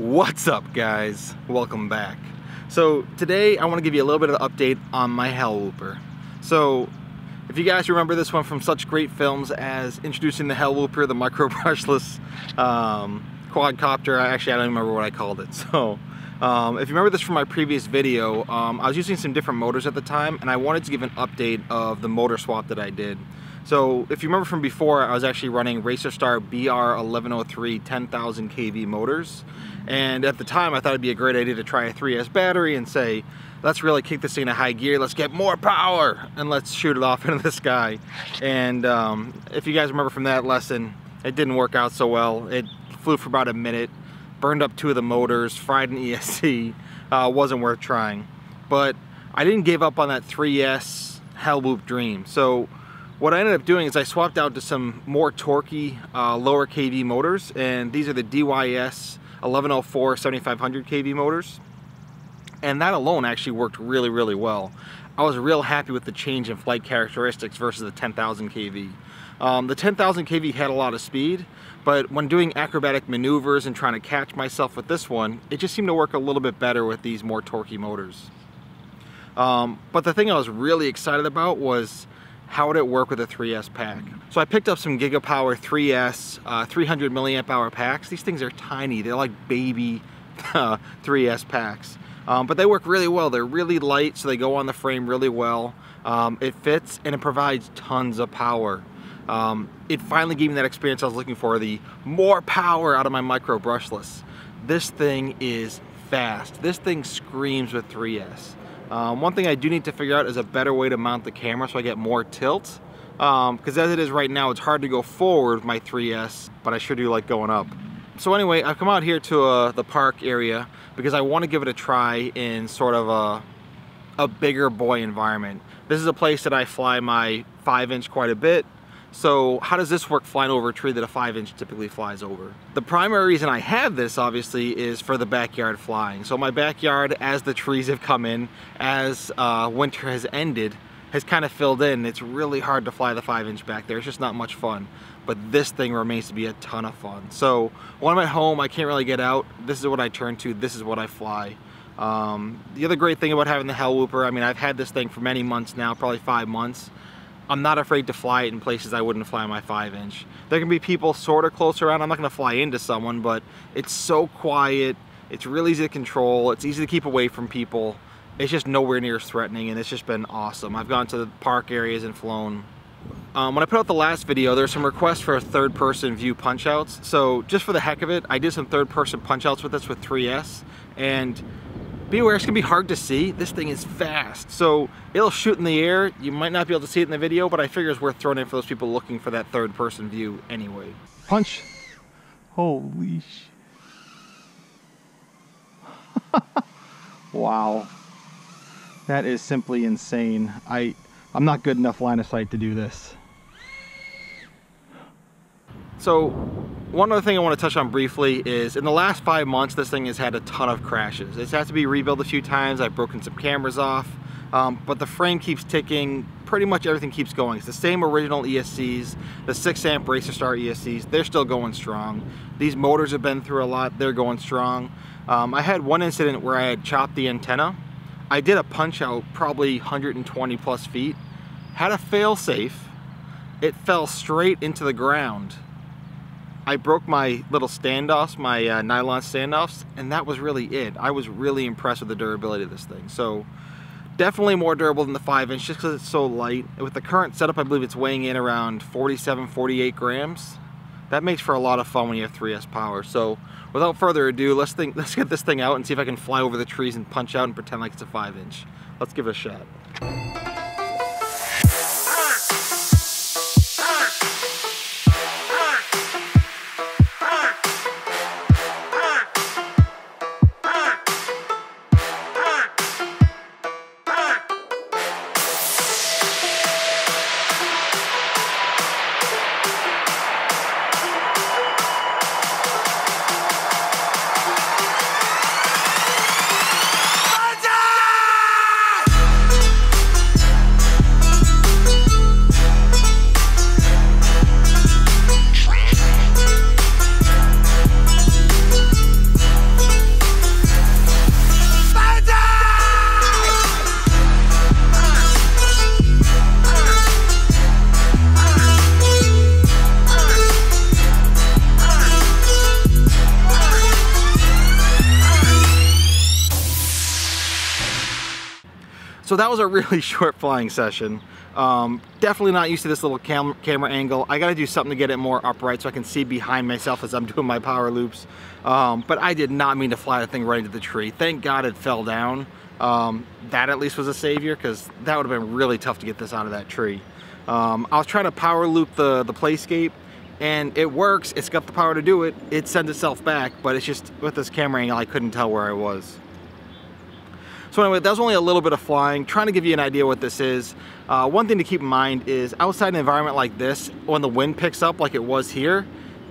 What's up guys? Welcome back. So today I want to give you a little bit of an update on my Hellwhooper. So if you guys remember this one from such great films as introducing the Hellwhooper, the micro brushless um, quadcopter, I actually I don't remember what I called it. So um, if you remember this from my previous video, um, I was using some different motors at the time and I wanted to give an update of the motor swap that I did. So if you remember from before, I was actually running Racerstar BR1103 10,000 kV motors. And at the time, I thought it'd be a great idea to try a 3S battery and say, let's really kick this thing into high gear, let's get more power, and let's shoot it off into the sky. And um, if you guys remember from that lesson, it didn't work out so well. It flew for about a minute, burned up two of the motors, fried an ESC, uh, wasn't worth trying. But I didn't give up on that 3S Hell Whoop dream. So what I ended up doing is I swapped out to some more torquey, uh, lower kV motors, and these are the DYS 1104 7500 kV motors. And that alone actually worked really, really well. I was real happy with the change in flight characteristics versus the 10,000 kV. Um, the 10,000 kV had a lot of speed, but when doing acrobatic maneuvers and trying to catch myself with this one, it just seemed to work a little bit better with these more torquey motors. Um, but the thing I was really excited about was how would it work with a 3S pack? So I picked up some Gigapower 3S uh, 300 milliamp hour packs. These things are tiny. They're like baby uh, 3S packs. Um, but they work really well. They're really light, so they go on the frame really well. Um, it fits and it provides tons of power. Um, it finally gave me that experience I was looking for, the more power out of my micro brushless. This thing is fast. This thing screams with 3S. Um, one thing I do need to figure out is a better way to mount the camera so I get more tilt. Because um, as it is right now, it's hard to go forward with my 3S, but I sure do like going up. So anyway, I've come out here to uh, the park area because I want to give it a try in sort of a, a bigger boy environment. This is a place that I fly my 5 inch quite a bit. So how does this work flying over a tree that a 5 inch typically flies over? The primary reason I have this obviously is for the backyard flying. So my backyard as the trees have come in, as uh, winter has ended, has kind of filled in. It's really hard to fly the 5 inch back there. It's just not much fun. But this thing remains to be a ton of fun. So when I'm at home, I can't really get out. This is what I turn to. This is what I fly. Um, the other great thing about having the Hellwhooper, I mean, I've had this thing for many months now, probably five months. I'm not afraid to fly it in places I wouldn't fly my 5 inch. There can be people sort of close around. I'm not going to fly into someone, but it's so quiet. It's really easy to control. It's easy to keep away from people. It's just nowhere near as threatening, and it's just been awesome. I've gone to the park areas and flown. Um, when I put out the last video, there's some requests for third-person view punch-outs. So just for the heck of it, I did some third-person punch-outs with this with 3S, and be aware, it's gonna be hard to see. This thing is fast. So it'll shoot in the air. You might not be able to see it in the video, but I figure it's worth throwing in for those people looking for that third person view anyway. Punch. Holy sh. wow. That is simply insane. I, I'm not good enough line of sight to do this. So one other thing I want to touch on briefly is in the last five months, this thing has had a ton of crashes. It's had to be rebuilt a few times. I've broken some cameras off, um, but the frame keeps ticking. Pretty much everything keeps going. It's the same original ESCs, the 6 amp Racerstar ESCs. They're still going strong. These motors have been through a lot. They're going strong. Um, I had one incident where I had chopped the antenna. I did a punch out probably 120 plus feet. Had a fail safe. It fell straight into the ground I broke my little standoffs, my uh, nylon standoffs, and that was really it. I was really impressed with the durability of this thing. So definitely more durable than the 5 inch just because it's so light. With the current setup, I believe it's weighing in around 47, 48 grams. That makes for a lot of fun when you have 3S power. So without further ado, let's think, let's get this thing out and see if I can fly over the trees and punch out and pretend like it's a 5 inch. Let's give it a shot. So that was a really short flying session. Um, definitely not used to this little cam camera angle. I gotta do something to get it more upright so I can see behind myself as I'm doing my power loops. Um, but I did not mean to fly the thing right into the tree. Thank God it fell down. Um, that at least was a savior because that would have been really tough to get this out of that tree. Um, I was trying to power loop the, the playscape and it works. It's got the power to do it. It sends itself back, but it's just with this camera angle, I couldn't tell where I was. So anyway, that was only a little bit of flying, trying to give you an idea what this is. Uh, one thing to keep in mind is outside an environment like this, when the wind picks up like it was here,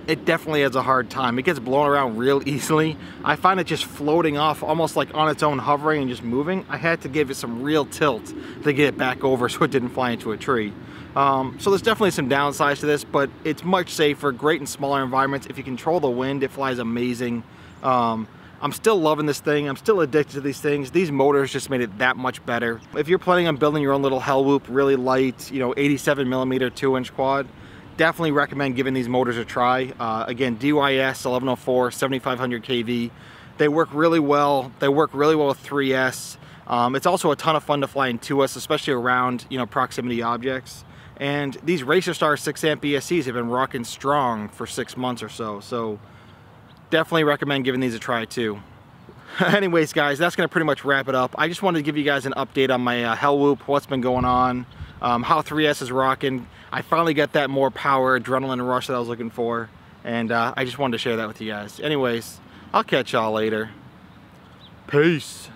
it definitely has a hard time. It gets blown around real easily. I find it just floating off almost like on its own hovering and just moving. I had to give it some real tilt to get it back over so it didn't fly into a tree. Um, so there's definitely some downsides to this, but it's much safer, great in smaller environments. If you control the wind, it flies amazing. Um, I'm still loving this thing. I'm still addicted to these things. These motors just made it that much better. If you're planning on building your own little Hell Whoop, really light, you know, 87 millimeter two inch quad, definitely recommend giving these motors a try. Uh, again, DYS 1104, 7500 kV. They work really well. They work really well with 3S. Um, it's also a ton of fun to fly in 2S, especially around, you know, proximity objects. And these Racerstar 6 amp ESCs have been rocking strong for six months or so. So definitely recommend giving these a try too. Anyways, guys, that's to pretty much wrap it up. I just wanted to give you guys an update on my uh, Hell Whoop, what's been going on, um, how 3S is rocking. I finally got that more power, adrenaline rush that I was looking for, and uh, I just wanted to share that with you guys. Anyways, I'll catch y'all later. Peace.